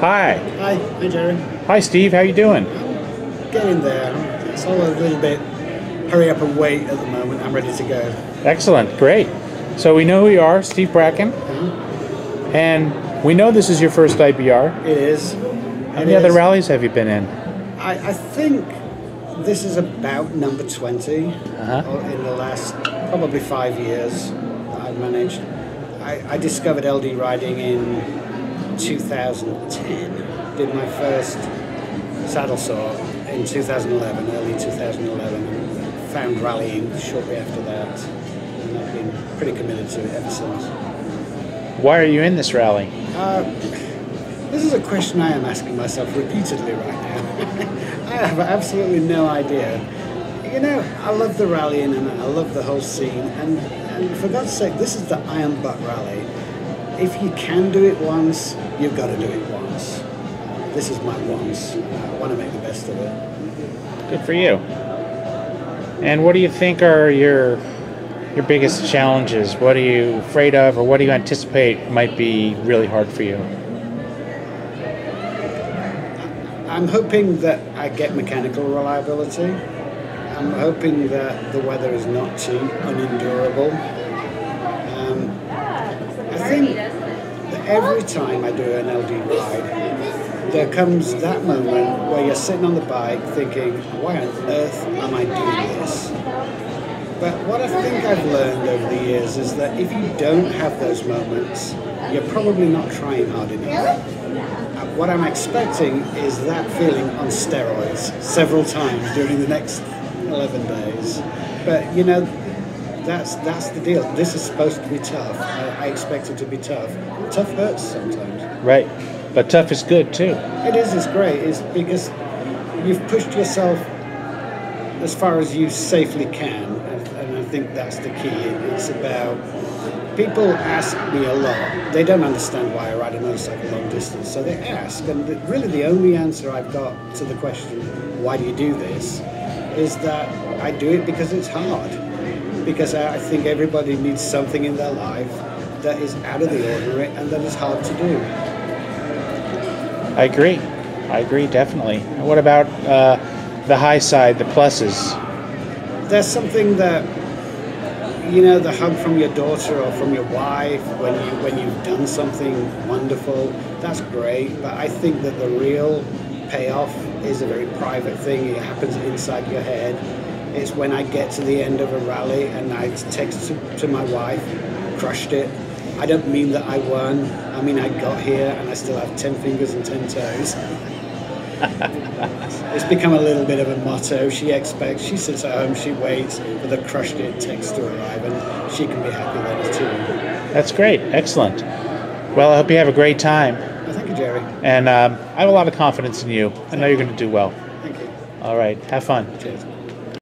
Hi. Hi, hi Jerry. Hi, Steve. How you doing? Getting there. It's all a little bit hurry up and wait at the moment. I'm ready to go. Excellent. Great. So we know who you are, Steve Bracken, and we know this is your first IBR. It is. How many other rallies have you been in? I, I think this is about number 20 Uh-huh. in the last probably five years that I've managed. I, I discovered LD riding in 2010. Did my first Saddle Sore in 2011, early 2011. Found rallying shortly after that. And I've been pretty committed to it ever since. Why are you in this rally? Uh, this is a question I am asking myself repeatedly right now. I have absolutely no idea. You know, I love the rallying and I love the whole scene. And, and for God's sake, this is the Iron Butt Rally. If you can do it once, you've got to do it once. This is my once. I want to make the best of it. Good for you. And what do you think are your your biggest challenges? What are you afraid of, or what do you anticipate might be really hard for you? I'm hoping that I get mechanical reliability. I'm hoping that the weather is not too unendurable. Um, I think that every time I do an LD ride, there comes that moment where you're sitting on the bike thinking, why on earth am I doing this? But what I think I've learned over the years is that if you don't have those moments, you're probably not trying hard enough. What I'm expecting is that feeling on steroids several times during the next 11 days. But you know, that's that's the deal. This is supposed to be tough. I, I expect it to be tough. Tough hurts sometimes. Right. But tough is good too. It is. It's great. It's because you've pushed yourself as far as you safely can, and, I think that's the key. It's about people ask me a lot. They don't understand why I ride a motorcycle long distance, so they ask, and really the only answer I've got to the question, "Why do you do this?" is that I do it because it's hard. Because I think everybody needs something in their life that is out of the ordinary and that is hard to do. I agree. I agree definitely. And what about uh, the high side, the pluses? there's something that you know the hug from your daughter or from your wife when you when you've done something wonderful that's great but i think that the real payoff is a very private thing it happens inside your head it's when i get to the end of a rally and i text to, to my wife crushed it i don't mean that i won i mean i got here and i still have 10 fingers and 10 toes it's become a little bit of a motto. She expects, she sits at home, she waits for the crushed it text to arrive, and she can be happy then too. That's great. Excellent. Well, I hope you have a great time. Well, thank you, Jerry. And um, I have a lot of confidence in you. I know you're going to do well. Thank you. All right. Have fun. Cheers.